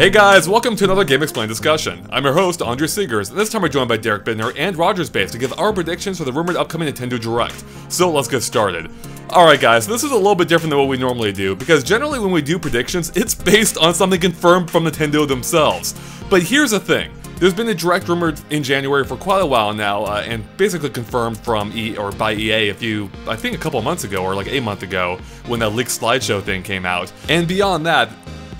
Hey guys, welcome to another GameXplain discussion. I'm your host, Andre Segers, and this time we're joined by Derek Bittner and Rogers Base to give our predictions for the rumored upcoming Nintendo Direct. So let's get started. Alright guys, this is a little bit different than what we normally do, because generally when we do predictions, it's based on something confirmed from Nintendo themselves. But here's the thing. There's been a direct rumored in January for quite a while now, uh, and basically confirmed from E or by EA a few, I think a couple months ago, or like a month ago, when that leaked slideshow thing came out. And beyond that,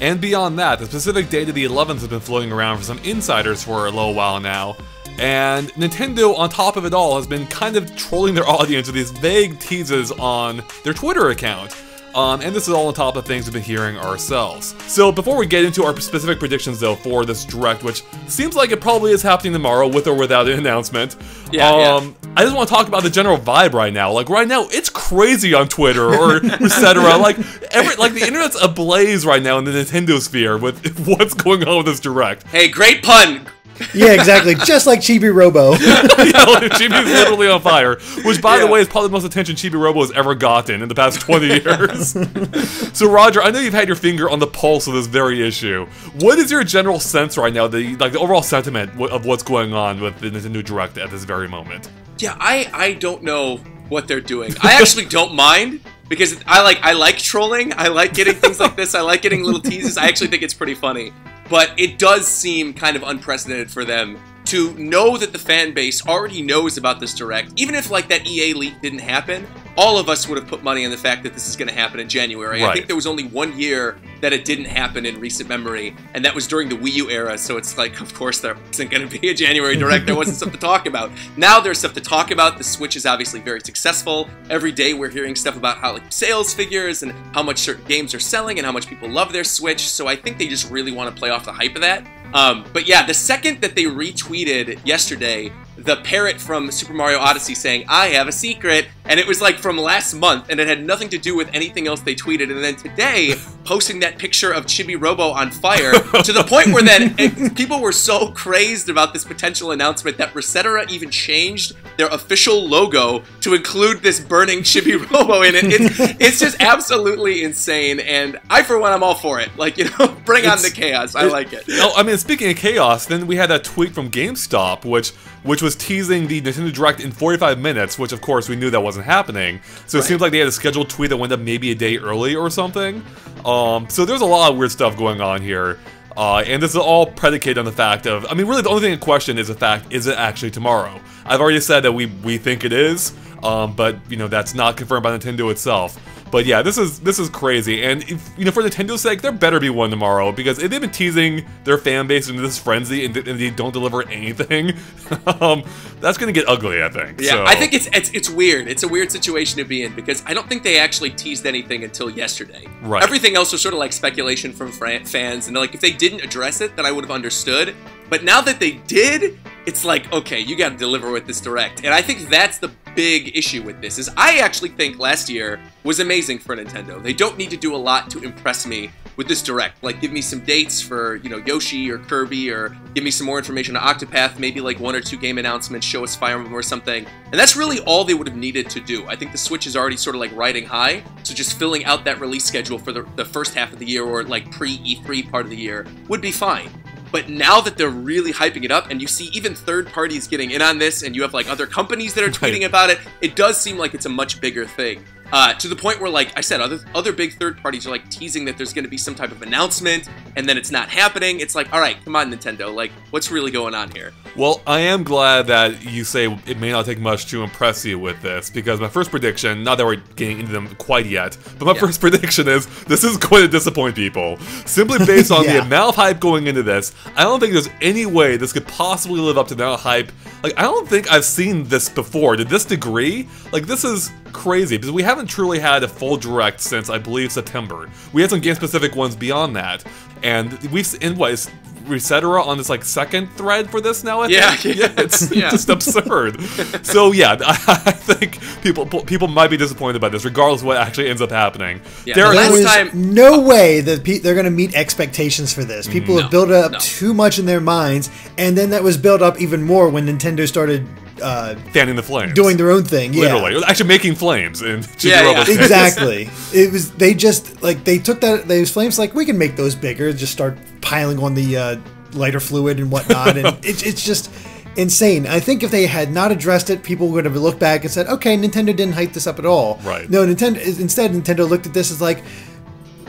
and beyond that, the specific date of the 11th has been floating around for some insiders for a little while now. And Nintendo, on top of it all, has been kind of trolling their audience with these vague teases on their Twitter account. Um, and this is all on top of things we've been hearing ourselves. So before we get into our specific predictions though for this direct, which seems like it probably is happening tomorrow with or without an announcement, yeah, um, yeah. I just want to talk about the general vibe right now. Like right now, it's crazy on Twitter or etc. like every like the internet's ablaze right now in the Nintendo sphere with what's going on with this direct. Hey, great pun. Yeah, exactly. Just like Chibi Robo. yeah, like, Chibi's literally on fire. Which, by yeah. the way, is probably the most attention Chibi Robo has ever gotten in the past 20 years. so, Roger, I know you've had your finger on the pulse of this very issue. What is your general sense right now, the like the overall sentiment of what's going on with the Nintendo Direct at this very moment? Yeah, I I don't know what they're doing. I actually don't mind because I like I like trolling. I like getting things like this. I like getting little teases. I actually think it's pretty funny. But it does seem kind of unprecedented for them to know that the fan base already knows about this direct. Even if like that EA leak didn't happen, all of us would have put money on the fact that this is going to happen in January. Right. I think there was only one year that it didn't happen in recent memory, and that was during the Wii U era. So it's like, of course, there wasn't going to be a January direct. There wasn't stuff to talk about. Now there's stuff to talk about. The Switch is obviously very successful. Every day we're hearing stuff about how like sales figures and how much certain games are selling and how much people love their Switch. So I think they just really want to play off the hype of that. Um, but yeah, the second that they retweeted yesterday the parrot from Super Mario Odyssey saying, I have a secret, and it was like from last month, and it had nothing to do with anything else they tweeted, and then today, posting that picture of Chibi Robo on fire, to the point where then it, people were so crazed about this potential announcement that Resetera even changed their official logo to include this burning Chibi Robo in it. it. It's just absolutely insane, and I, for one, I'm all for it. Like, you know, bring it's, on the chaos. I like it. Oh, I mean, speaking of chaos, then we had that tweet from GameStop, which which was teasing the Nintendo Direct in 45 minutes, which of course we knew that wasn't happening. So it seems like they had a scheduled tweet that went up maybe a day early or something. Um, so there's a lot of weird stuff going on here. Uh, and this is all predicated on the fact of, I mean, really the only thing in question is the fact, is it actually tomorrow? I've already said that we, we think it is, um, but, you know, that's not confirmed by Nintendo itself. But yeah, this is this is crazy, and if, you know, for Nintendo's sake, there better be one tomorrow because if they've been teasing their fan base into this frenzy and, and they don't deliver anything, um, that's gonna get ugly. I think. Yeah, so. I think it's, it's it's weird. It's a weird situation to be in because I don't think they actually teased anything until yesterday. Right. Everything else was sort of like speculation from fans, and like if they didn't address it, then I would have understood. But now that they did, it's like okay, you got to deliver with this direct, and I think that's the big issue with this is I actually think last year was amazing for Nintendo. They don't need to do a lot to impress me with this direct. Like give me some dates for, you know, Yoshi or Kirby or give me some more information on Octopath, maybe like one or two game announcements, show us Fire Emblem or something. And that's really all they would have needed to do. I think the Switch is already sort of like riding high, so just filling out that release schedule for the, the first half of the year or like pre-E3 part of the year would be fine. But now that they're really hyping it up, and you see even third parties getting in on this, and you have like other companies that are tweeting right. about it, it does seem like it's a much bigger thing. Uh, to the point where, like I said, other other big third parties are like teasing that there's going to be some type of announcement, and then it's not happening. It's like, all right, come on, Nintendo, like, what's really going on here? Well, I am glad that you say it may not take much to impress you with this, because my first prediction, not that we're getting into them quite yet, but my yeah. first prediction is this is going to disappoint people. Simply based on yeah. the amount of hype going into this, I don't think there's any way this could possibly live up to that hype. Like, I don't think I've seen this before. To this degree, like, this is crazy because we haven't truly had a full direct since I believe September. We had some game specific ones beyond that, and we've in what is Resetera on this like second thread for this now. I Yeah, think. yeah, it's yeah. just absurd. so yeah, I think people people might be disappointed by this, regardless of what actually ends up happening. Yeah, Derek, last There is time- no way that pe- they're going to meet expectations for this. People No, have built it up no. too much in their minds, and then that was built up even more when Nintendo started uh, fanning the flames, doing their own thing. Yeah. literally, actually making flames in Yeah, Chibi-Robo's yeah. exactly. It was they just like they took that those flames like we can make those bigger. Just start piling on the uh, lighter fluid and whatnot, and it, it's just insane. I think if they had not addressed it, people would have looked back and said, "Okay, Nintendo didn't hype this up at all." Right. No, Nintendo instead Nintendo looked at this as like.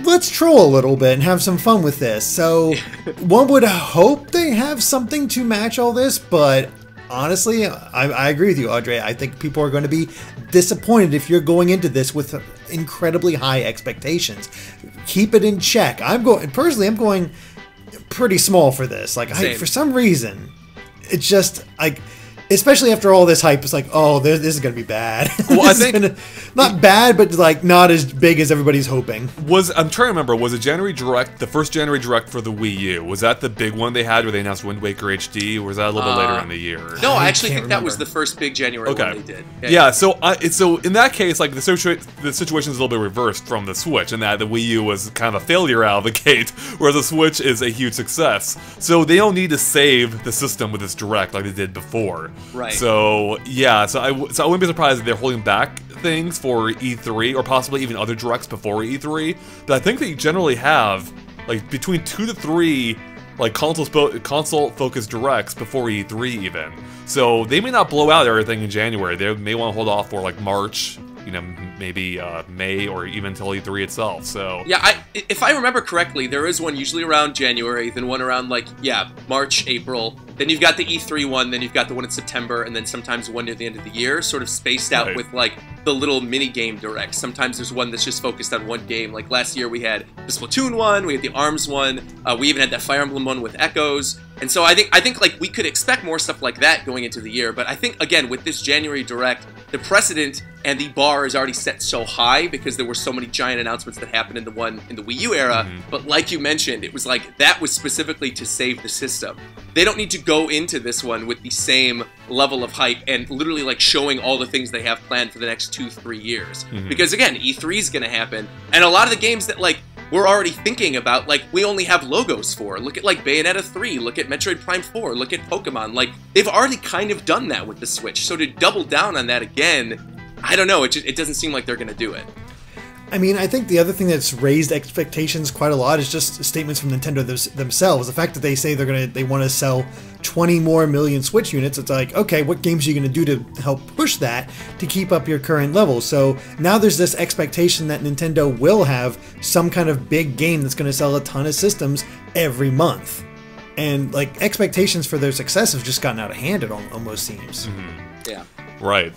Let's troll a little bit and have some fun with this. So, one would hope they have something to match all this, but honestly, I, I agree with you, Andre. I think people are going to be disappointed if you're going into this with incredibly high expectations. Keep it in check. I'm going personally. I'm going pretty small for this. Like, I, for some reason, it's just like. Especially after all this hype, it's like, oh, this, this is gonna be bad. Well, I think- gonna- not bad, but like not as big as everybody's hoping. Was I'm trying to remember? Was it January Direct, the first January Direct for the Wii U? Was that the big one they had where they announced Wind Waker HD, or was that a little bit Uh, later in the year? No, I I actually can't think that was the first big January Okay. one they did. Yeah, so I, so in that case, like the situa- the situation is a little bit reversed from the Switch, in that the Wii U was kind of a failure out of the gate, whereas the Switch is a huge success. So they don't need to save the system with this direct like they did before. Right. So yeah, so I so I wouldn't be surprised if they're holding back things for E3 or possibly even other directs before E3. But I think they generally have like between two to three like console console focused directs before E3 even. So they may not blow out everything in January. They may want to hold off for like March, you know, maybe uh, May or even until E3 itself. So Yeah, I, if I remember correctly, there is one usually around January, then one around like yeah March, April. Then you've got the E3 one, then you've got the one in September, and then sometimes one near the end of the year, sort of spaced out Right. with like the little mini game directs. Sometimes there's one that's just focused on one game. Like last year we had the Splatoon one, we had the Arms one, uh, we even had that Fire Emblem one with Echoes. And so I think I think like we could expect more stuff like that going into the year. But I think again with this January direct, the precedent and the bar is already set so high because there were so many giant announcements that happened in the one in the Wii U era. Mm-hmm. But like you mentioned, it was like that was specifically to save the system. They don't need to go into this one with the same level of hype and literally like showing all the things they have planned for the next two, three years. Mm-hmm. Because again, E3 is going to happen, and a lot of the games that like we're already thinking about like we only have logos for. Look at like Bayonetta 3, look at Metroid Prime 4, look at Pokemon. Like they've already kind of done that with the Switch. So to double down on that again, I don't know, it just, it doesn't seem like they're going to do it. I mean, I think the other thing that's raised expectations quite a lot is just statements from Nintendo thos- themselves. The fact that they say they're gonna they want to sell 20 more million Switch units. It's like, okay, what games are you gonna do to help push that to keep up your current level? So now there's this expectation that Nintendo will have some kind of big game that's gonna sell a ton of systems every month. And like expectations for their success have just gotten out of hand. It almost seems. Mm-hmm. Yeah. Right.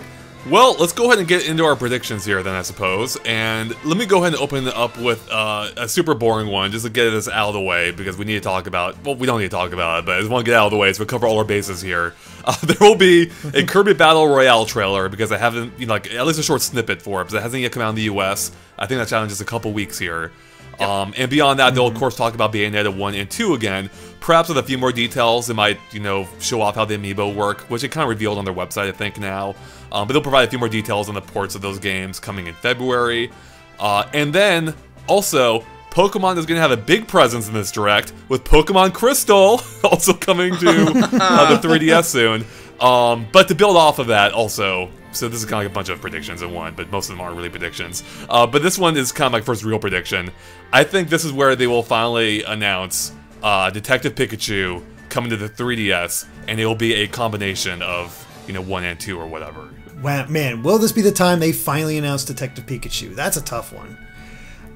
Well, let's go ahead and get into our predictions here, then, I suppose. And let me go ahead and open it up with uh, a super boring one, just to get this out of the way, because we need to talk about. Well, we don't need to talk about it, but I just want to get out of the way so we cover all our bases here. Uh, there will be a Kirby Battle Royale trailer because I haven't, you know, like at least a short snippet for it, because it hasn't yet come out in the U.S. I think that challenge is a couple weeks here. Um, and beyond that, they'll of course talk about Bayonetta 1 and 2 again, perhaps with a few more details. It might, you know, show off how the amiibo work, which it kind of revealed on their website, I think, now. Um, but they'll provide a few more details on the ports of those games coming in February. Uh, and then, also, Pokemon is going to have a big presence in this direct, with Pokemon Crystal also coming to uh, the 3DS soon. Um, but to build off of that, also, so this is kind of like a bunch of predictions in one, but most of them aren't really predictions. Uh, but this one is kind of my first real prediction. I think this is where they will finally announce uh, Detective Pikachu coming to the 3DS, and it will be a combination of you know one and two or whatever. Wow, man, will this be the time they finally announce Detective Pikachu? That's a tough one.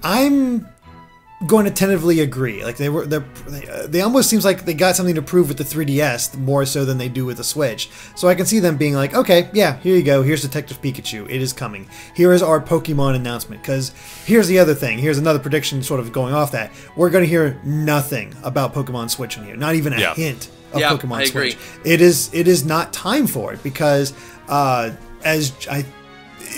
I'm going to tentatively agree. Like they were, they're, they, uh, they almost seems like they got something to prove with the 3DS more so than they do with the Switch. So I can see them being like, okay, yeah, here you go. Here's Detective Pikachu. It is coming. Here is our Pokemon announcement. Because here's the other thing. Here's another prediction, sort of going off that. We're going to hear nothing about Pokemon Switch in here. Not even a Yeah. hint of Yeah, Pokemon I agree. Switch. It is. It is not time for it because uh, as I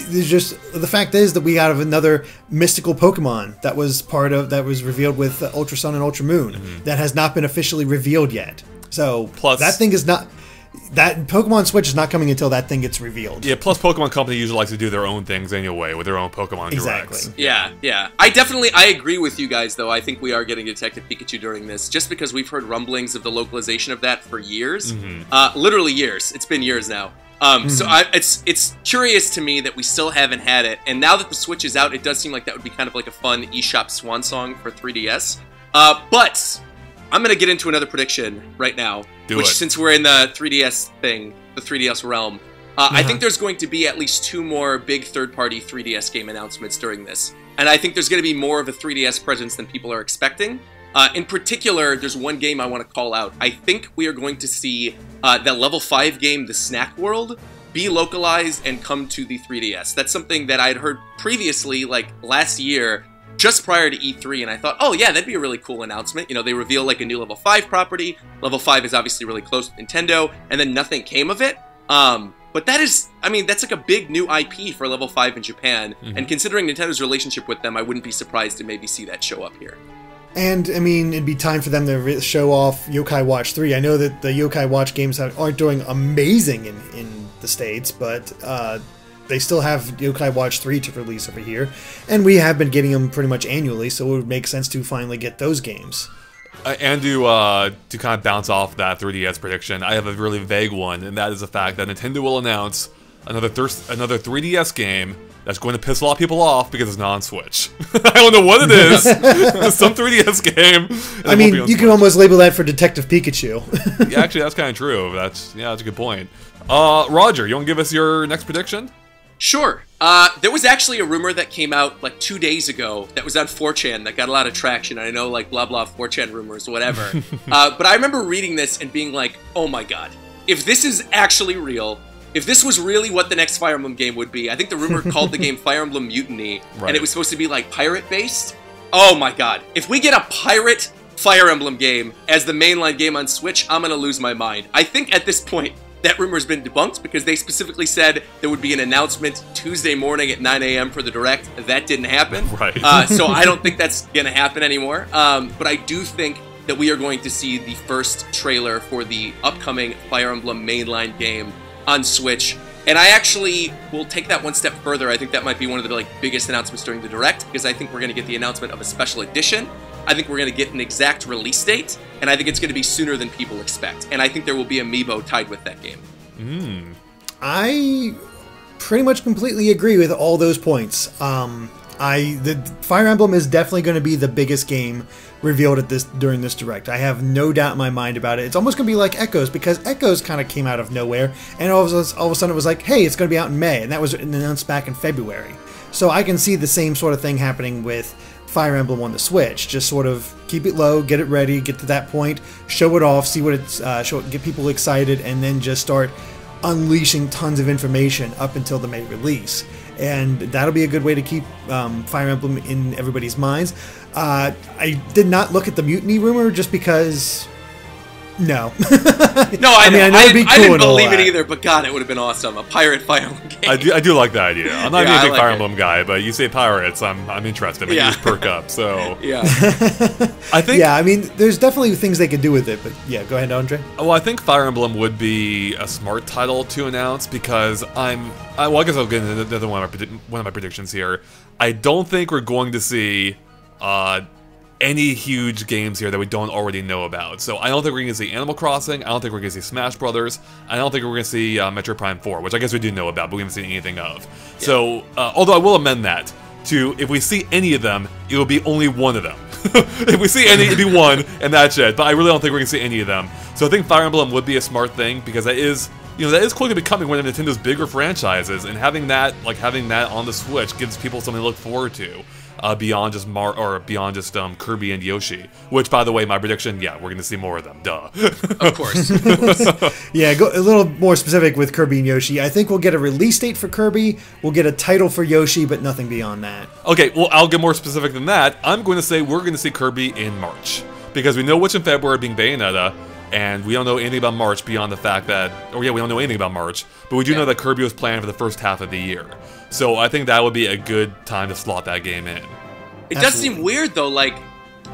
there's just the fact is that we have another mystical Pokemon that was part of that was revealed with uh, Ultra Sun and Ultra Moon that has not been officially revealed yet. So Mm-hmm. Plus- that thing is not that Pokemon Switch is not coming until that thing gets revealed. Yeah, plus Pokemon Company usually likes to do their own things anyway with their own Pokemon Exactly. directs. Yeah, yeah. I definitely I agree with you guys though. I think we are getting Detective Pikachu during this, just because we've heard rumblings of the localization of that for years, uh, literally years. It's been years now. Um, So I, it's it's curious to me that we still haven't had it, and now that the Switch is out, it does seem like that would be kind of like a fun eShop swan song for 3DS. Uh, but I'm gonna get into another prediction right now, Do which it. since we're in the 3DS thing, the 3DS realm, uh, I Uh-huh. think there's going to be at least two more big third-party 3DS game announcements during this, and I think there's going to be more of a 3DS presence than people are expecting. Uh, in particular, there's one game I want to call out. I think we are going to see uh, that level five game, The Snack World, be localized and come to the 3DS. That's something that I'd heard previously, like last year, just prior to E3, and I thought, oh yeah, that'd be a really cool announcement. You know, they reveal like a new level five property. Level five is obviously really close to Nintendo, and then nothing came of it. Um, but that is, I mean, that's like a big new IP for level five in Japan, and considering Nintendo's relationship with them, I wouldn't be surprised to maybe see that show up here. And I mean, it'd be time for them to show off Yokai Watch 3. I know that the Yokai Watch games aren't doing amazing in, in the States, but uh, they still have Yokai Watch 3 to release over here. And we have been getting them pretty much annually, so it would make sense to finally get those games. Uh, and to uh, to kind of bounce off that 3DS prediction, I have a really vague one, and that is the fact that Nintendo will announce another another 3DS game that's going to piss a lot of people off because it's not on Switch. I don't know what it is. it's some 3DS game. I mean, be on you can almost label that for Detective Pikachu. Yeah, actually, that's kind of true. That's yeah, that's a good point. Uh, Roger, you want to give us your next prediction? Sure. Uh, there was actually a rumor that came out like two days ago that was on 4chan that got a lot of traction. I know, like, blah blah 4chan rumors, whatever. uh, but I remember reading this and being like, oh my god, if this is actually real, if this was really what the next Fire Emblem game would be, I think the rumor called the game Fire Emblem Mutiny, Right. and it was supposed to be like pirate based. Oh my god. If we get a pirate Fire Emblem game as the mainline game on Switch, I'm gonna lose my mind. I think at this point, that rumor's been debunked because they specifically said there would be an announcement Tuesday morning at 9 a.m. for the direct. That didn't happen. Right. Uh, so I don't think that's gonna happen anymore. Um, but I do think that we are going to see the first trailer for the upcoming Fire Emblem mainline game on Switch. And I actually will take that one step further. I think that might be one of the like biggest announcements during the direct because I think we're going to get the announcement of a special edition. I think we're going to get an exact release date, and I think it's going to be sooner than people expect. And I think there will be amiibo tied with that game. I pretty much completely agree with all those points. Um, I the Fire Emblem is definitely going to be the biggest game revealed at this during this direct. I have no doubt in my mind about it. It's almost going to be like Echoes because Echoes kind of came out of nowhere, and all of, a, all of a sudden it was like, hey, it's going to be out in May, and that was announced back in February. So I can see the same sort of thing happening with Fire Emblem on the Switch. Just sort of keep it low, get it ready, get to that point, show it off, see what it's, uh, show it, get people excited, and then just start unleashing tons of information up until the May release. And that'll be a good way to keep um, Fire Emblem in everybody's minds. Uh, I did not look at the mutiny rumor just because. No. No, I, mean. I know I, it'd be I didn't believe it either, but God, it would have been awesome. A pirate Fire Emblem game. I do, I do like the idea. I'm not Yeah, even a I big like Fire it. Emblem guy, but you say pirates, I'm I'm interested. My Yeah. ears perk up. So yeah. I think yeah, I mean, there's definitely things they could do with it, but yeah, go ahead, Andre. Well, I think Fire Emblem would be a smart title to announce because I'm. I, well, I guess I'll get into another one of, my, predi- one of my predictions here. I don't think we're going to see uh, any huge games here that we don't already know about. So I don't think we're going to see Animal Crossing. I don't think we're going to see Smash Brothers. I don't think we're going to see uh, Metroid Prime 4, which I guess we do know about, but we haven't seen anything of. So, uh, although I will amend that to if we see any of them, it will be only one of them. if we see any, it'd be one, and that's it. But I really don't think we're gonna see any of them. So I think Fire Emblem would be a smart thing because that is, you know, that is quickly becoming one of Nintendo's bigger franchises, and having that, like having that on the Switch, gives people something to look forward to. Uh, beyond just Mar or beyond just um, Kirby and Yoshi, which, by the way, my prediction, yeah, we're gonna see more of them. Duh. of course. Yeah, go a little more specific with Kirby and Yoshi. I think we'll get a release date for Kirby, we'll get a title for Yoshi, but nothing beyond that. Okay, well, I'll get more specific than that. I'm going to say we're going to see Kirby in March. Because we know what's in February being Bayonetta, and we don't know anything about March beyond the fact that, or yeah, we don't know anything about March, but we do Yeah. know that Kirby was planned for the first half of the year. So I think that would be a good time to slot that game in. It does seem weird though, like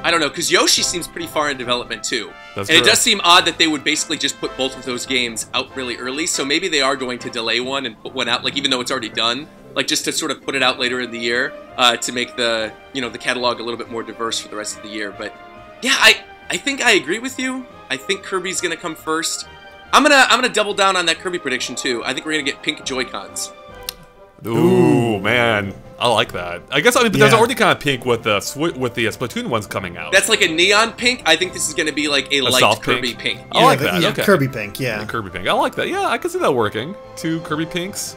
I don't know, because Yoshi seems pretty far in development too. That's and it does seem odd that they would basically just put both of those games out really early. So maybe they are going to delay one and put one out, like even though it's already done, like just to sort of put it out later in the year uh, to make the you know the catalog a little bit more diverse for the rest of the year. But yeah, I I think I agree with you. I think Kirby's gonna come first. I'm gonna I'm gonna double down on that Kirby prediction too. I think we're gonna get pink Joy Cons. Ooh, man, I like that. I guess I mean, but there's already kind of pink with the Swi- with the uh, Splatoon ones coming out. That's like a neon pink. I think this is gonna be like a, light soft Kirby pink? pink. I like the- that, yeah, okay. Kirby Pink, yeah. And Kirby pink. I like that. Yeah, I can see that working. Two Kirby pinks.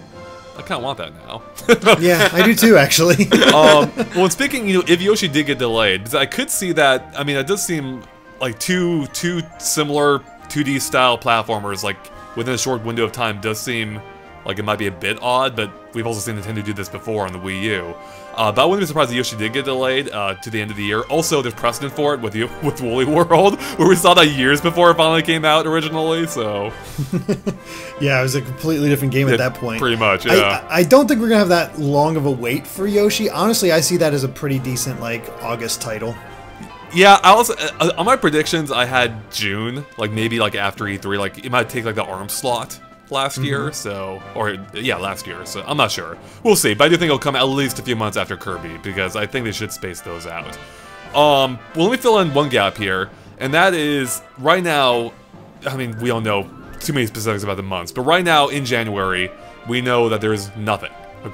I kind of want that now. yeah, I do too, actually. um, well, speaking, you know, if Yoshi did get delayed, I could see that. I mean, it does seem like two two similar 2D style platformers, like within a short window of time, does seem like it might be a bit odd. But we've also seen Nintendo do this before on the Wii U. Uh, but I wouldn't be surprised if Yoshi did get delayed uh, to the end of the year. Also, there's precedent for it with you with Woolly World, where we saw that years before it finally came out originally. So yeah, it was a completely different game at that point. pretty much, yeah. I, I don't think we're gonna have that long of a wait for Yoshi. Honestly, I see that as a pretty decent like August title. Yeah, I also uh, on my predictions I had June, like maybe like after E3, like it might take like the arm slot last year, so or yeah, last year. So I'm not sure. We'll see, but I do think it'll come at least a few months after Kirby because I think they should space those out. Um, well, let me fill in one gap here, and that is right now. I mean, we don't know too many specifics about the months, but right now in January, we know that there's nothing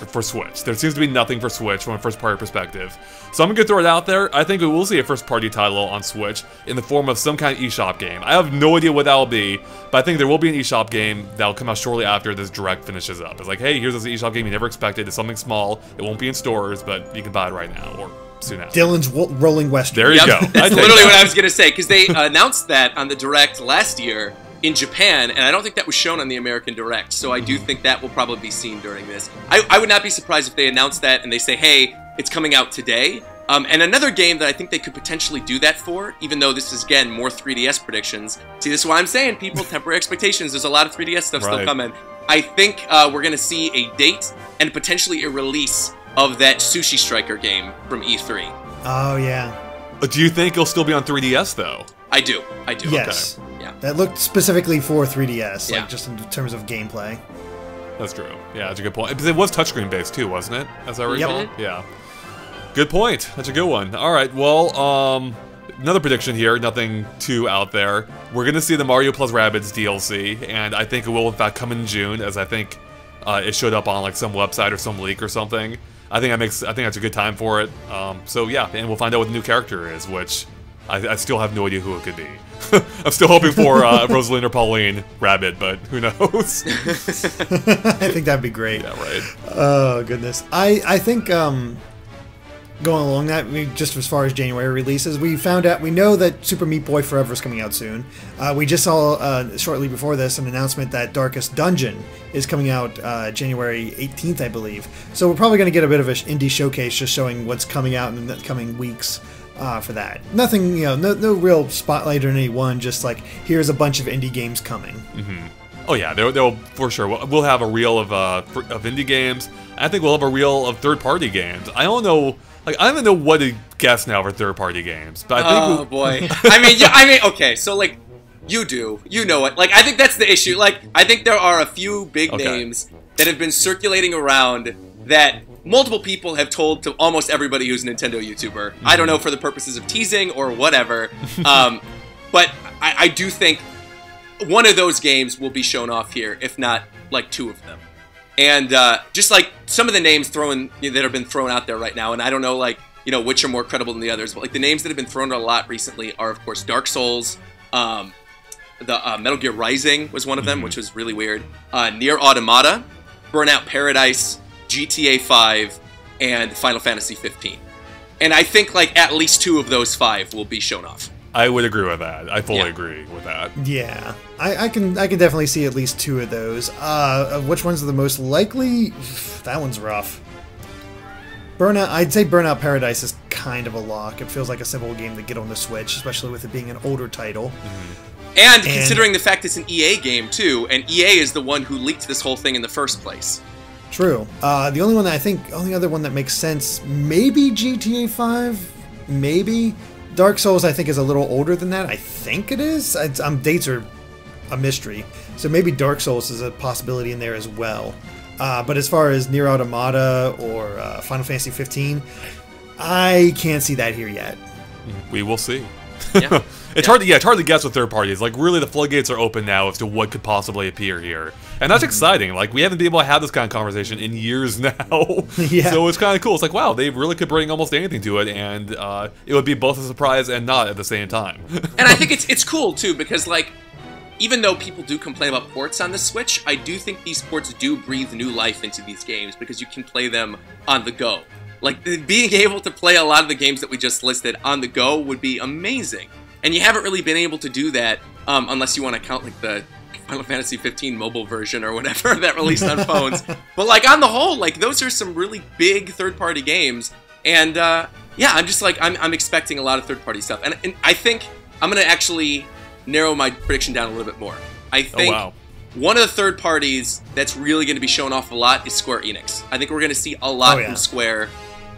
for Switch. There seems to be nothing for Switch from a first party perspective. So I'm gonna throw it out there. I think we will see a first party title on Switch in the form of some kind of eShop game. I have no idea what that'll be, but I think there will be an eShop game that'll come out shortly after this direct finishes up. It's like, hey, here's this eShop game you never expected. It's something small. It won't be in stores, but you can buy it right now or soon after. Dillon's wo- Rolling Western. There you Yep, go. That's literally that. what I was gonna say because they announced that on the direct last year in Japan, and I don't think that was shown on the American Direct. So I do think that will probably be seen during this. I, I would not be surprised if they announce that and they say, "Hey, it's coming out today." Um, and another game that I think they could potentially do that for, even though this is again more 3DS predictions. See, this is why I'm saying people temper expectations. There's a lot of 3DS stuff still coming. I think uh, we're gonna see a date and potentially a release of that Sushi Striker game from E3. Oh yeah. Uh, Do you think it'll still be on 3DS though? I do. I do. Yes. Yeah. That looked specifically for 3DS, Yeah. like just in terms of gameplay. That's true. Yeah, that's a good point. Because it was touchscreen based too, wasn't it? As I Yep. recall. Yeah. Good point. That's a good one. All right. Well, um, another prediction here. Nothing too out there. We're gonna see the Mario plus Rabbids DLC, and I think it will in fact come in June, as I think uh, it showed up on like some website or some leak or something. I think that makes. I think that's a good time for it. Um, so yeah, and we'll find out what the new character is, which I, I still have no idea who it could be. I'm still hoping for uh, Rosalina or Pauline Rabbid, but who knows? I think that'd be great. yeah, right. Oh goodness. I I think um going along that we, just as far as January releases, we found out we know that Super Meat Boy Forever is coming out soon. Uh, we just saw uh, shortly before this an announcement that Darkest Dungeon is coming out uh, January 18th, I believe. So we're probably going to get a bit of an indie showcase just showing what's coming out in the coming weeks. Uh, for that, nothing, you know, no, no real spotlight on any one. Just like here's a bunch of indie games coming. Oh yeah, they'll, they'll for sure. We'll, we'll have a reel of uh fr- of indie games. I think we'll have a reel of third party games. I don't know, like I don't even know what to guess now for third party games. But I think Oh we- boy. I mean, yeah, I mean, okay, so like, you do, you know it. Like, I think that's the issue. Like, I think there are a few big Okay. names that have been circulating around that multiple people have told to almost everybody who's a Nintendo YouTuber. I don't know for the purposes of teasing or whatever. um, but I, I do think one of those games will be shown off here, if not like two of them. And uh, just like some of the names thrown that have been thrown out there right now, and I don't know like you know which are more credible than the others, but like the names that have been thrown out a lot recently are of course Dark Souls, um, the uh, Metal Gear Rising was one of them, which was really weird. Uh, Nier Automata, Burnout Paradise, GTA 5, and Final Fantasy 15. And I think like at least two of those five will be shown off. I would agree with that. I fully Yeah. agree with that. Yeah, I, I can I can definitely see at least two of those. Uh, which ones are the most likely? That one's rough. Burnout, I'd say Burnout Paradise is kind of a lock. It feels like a simple game to get on the Switch, especially with it being an older title. And, considering the fact it's an EA game too, and EA is the one who leaked this whole thing in the first place. True. Uh, the only one that I think, only other one that makes sense, maybe GTA 5, maybe. Dark Souls, I think, is a little older than that. I think it is. I, um, dates are a mystery, so maybe Dark Souls is a possibility in there as well. Uh, but as far as Nier Automata or uh, Final Fantasy 15, I can't see that here yet. We will see. Yeah. it's Yeah. hard to yeah, it's hard to guess with third parties. Like really the floodgates are open now as to what could possibly appear here. And that's exciting. Like we haven't been able to have this kind of conversation in years now. Yeah. So it's kind of cool. It's like wow, they really could bring almost anything to it and uh, it would be both a surprise and not at the same time. and I think it's it's cool too because like even though people do complain about ports on the Switch, I do think these ports do breathe new life into these games because you can play them on the go. Like being able to play a lot of the games that we just listed on the go would be amazing, and you haven't really been able to do that um, unless you want to count like the Final Fantasy 15 mobile version or whatever that released on phones. But like on the whole, like those are some really big third-party games, and uh, yeah, I'm just like I'm, I'm expecting a lot of third-party stuff, and, and I think I'm gonna actually narrow my prediction down a little bit more. I think wow. one of the third parties that's really going to be shown off a lot is Square Enix. I think we're going to see a lot Oh, yeah. from Square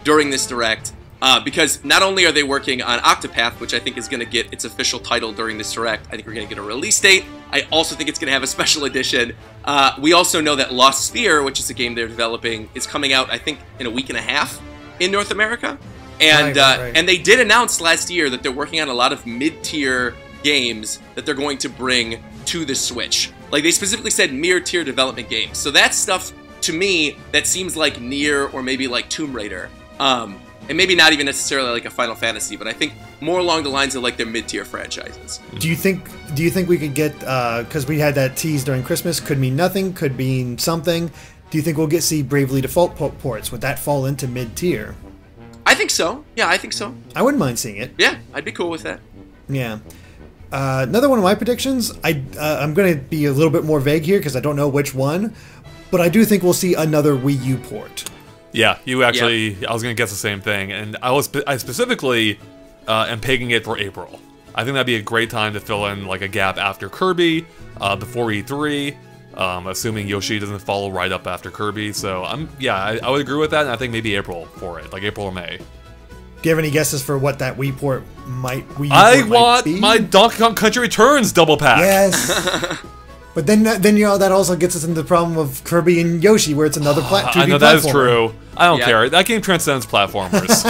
during this direct. Uh, because not only are they working on Octopath, which I think is going to get its official title during this direct, I think we're going to get a release date. I also think it's going to have a special edition. Uh, we also know that Lost Sphear, which is a game they're developing, is coming out, I think, in a week and a half in North America. And Right, uh, right. and they did announce last year that they're working on a lot of mid-tier games that they're going to bring to the Switch. Like they specifically said mid-tier development games. So that's stuff to me that seems like Nier or maybe like Tomb Raider. Um, and maybe not even necessarily like a Final Fantasy, but I think more along the lines of like their mid-tier franchises. Do you think? Do you think we could get? Because we had that tease during Christmas. Could mean nothing. Could mean something. Do you think we'll get see Bravely Default po- ports? Would that fall into mid tier? I think so. Yeah, I think so. I wouldn't mind seeing it. Yeah, I'd be cool with that. Yeah. Uh, another one of my predictions. I uh, I'm going to be a little bit more vague here because I don't know which one, but I do think we'll see another Wii U port. Yeah, you actually. I was gonna guess the same thing, and I was I specifically uh, am pegging it for April. I think that'd be a great time to fill in like a gap after Kirby, uh, before E3, um, assuming Yoshi doesn't follow right up after Kirby. So I'm yeah, I, I would agree with that, and I think maybe April for it, like April or May. Do you have any guesses for what that Wii port might? Wii I port might want be? my Donkey Kong Country Returns double pack. Yes. but then, then you know that also gets us into the problem of Kirby and Yoshi, where it's another plat- 2D I know that is true. I don't Yeah. care. That game transcends platformers.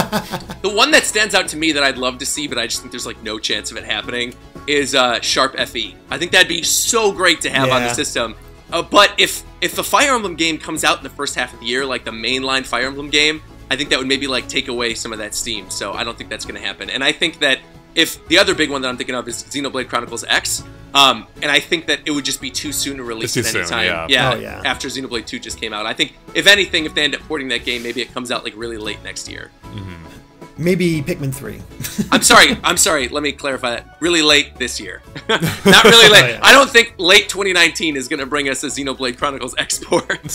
The one that stands out to me that I'd love to see, but I just think there's like no chance of it happening, is uh, Sharp FE. I think that'd be so great to have on the system. Uh, but if if the Fire Emblem game comes out in the first half of the year, like the mainline Fire Emblem game, I think that would maybe like take away some of that steam. So I don't think that's going to happen. And I think that if the other big one that I'm thinking of is Xenoblade Chronicles X, um, and I think that it would just be too soon to release It's at any soon, time. yeah. Oh, yeah. after Xenoblade 2 just came out. I think if anything, if they end up porting that game, maybe it comes out like really late next year. Maybe Pikmin 3. I'm sorry. I'm sorry. Let me clarify that. Really late this year. Not really late. Oh, yeah. I don't think late 2019 is going to bring us a Xenoblade Chronicles X port.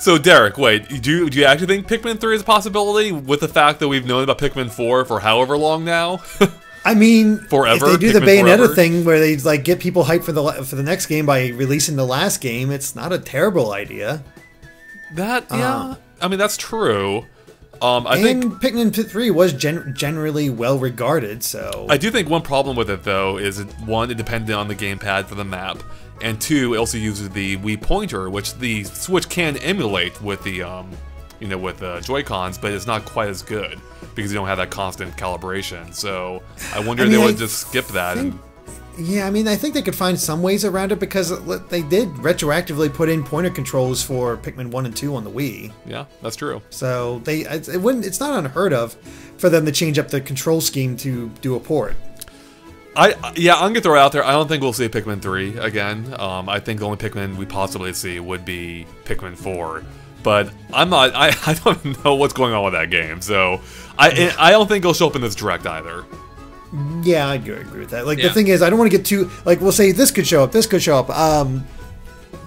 so Derek, wait, do you, do you actually think Pikmin 3 is a possibility with the fact that we've known about Pikmin 4 for however long now? I mean, Forever? if they do the Bayonetta forever? thing where they like get people hyped for the for the next game by releasing the last game, it's not a terrible idea. that yeah, Uh. I mean that's true. Um, I think Pikmin 3 was gen- generally well regarded, so I do think one problem with it though is it, one, it depended on the gamepad for the map, and two, it also uses the Wii pointer, which the Switch can emulate with the um, you know, with the Joy Cons, but it's not quite as good because you don't have that constant calibration. So I wonder I if they mean, would I just skip that. think- And, yeah, I mean, I think they could find some ways around it because they did retroactively put in pointer controls for Pikmin 1 and 2 on the Wii. yeah, that's true. So they it it wouldn't it's not unheard of for them to change up the control scheme to do a port. I yeah, I'm gonna throw it out there. I don't think we'll see Pikmin three again. Um, I think the only Pikmin we possibly see would be Pikmin four. But I'm not. I, I don't know what's going on with that game. So I I don't think it'll show up in this direct either. Yeah, I agree, agree with that. Like Yeah. the thing is, I don't want to get too like we'll say this could show up, this could show up. Um,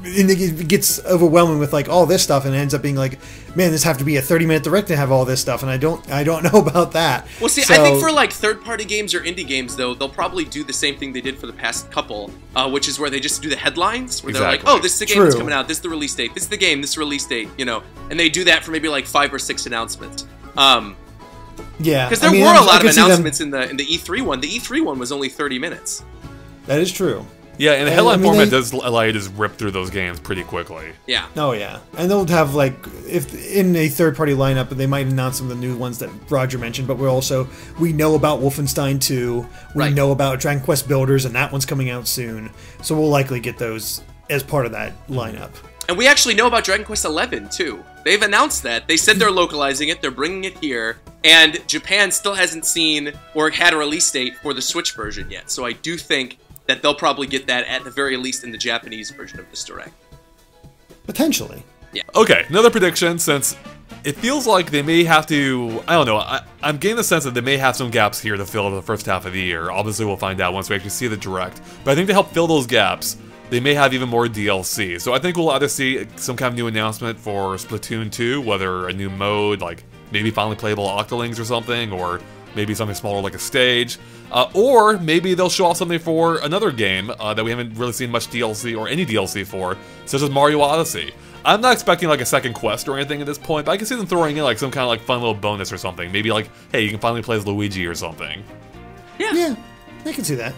and it gets overwhelming with like all this stuff, and it ends up being like, man, this have to be a thirty minute direct to have all this stuff, and I don't, I don't know about that. Well, see, I think for like third-party games or indie games, though, they'll probably do the same thing they did for the past couple, uh, which is where they just do the headlines, where they're like, "Oh, this is the game that's coming out. This is the release date. This is the game. This is the release date." You know, and they do that for maybe like five or six announcements. Um, yeah, because I there mean, were I'm- a lot of could them- announcements in the in the E3 one. The E3 one was only 30 minutes. That is true. Yeah, and the And, headline I mean, format they- does allow you to just rip through those games pretty quickly. Yeah. Oh yeah, and they'll have like if in a third party lineup, they might announce some of the new ones that Roger mentioned. But we're also we know about Wolfenstein 2, we Right. know about Dragon Quest Builders, and that one's coming out soon. So we'll likely get those as part of that lineup. And we actually know about Dragon Quest XI too. They've announced that. They said they're localizing it, they're bringing it here, and Japan still hasn't seen or had a release date for the Switch version yet. So I do think that they'll probably get that at the very least in the Japanese version of this direct. Potentially, Yeah. Okay, another prediction since it feels like they may have to. I don't know. I, I'm getting the sense that they may have some gaps here to fill in the first half of the year. Obviously, we'll find out once we actually see the direct. But I think to help fill those gaps, they may have even more DLC. So I think we'll either see some kind of new announcement for Splatoon 2, whether a new mode, like maybe finally playable Octolings or something, or maybe something smaller like a stage. Uh, or maybe they'll show off something for another game uh, that we haven't really seen much DLC or any DLC for, such as Mario Odyssey. I'm not expecting like a second quest or anything at this point, but I can see them throwing in like some kind of like fun little bonus or something. Maybe like, hey, you can finally play as Luigi or something. Yeah. yeah, I can see that.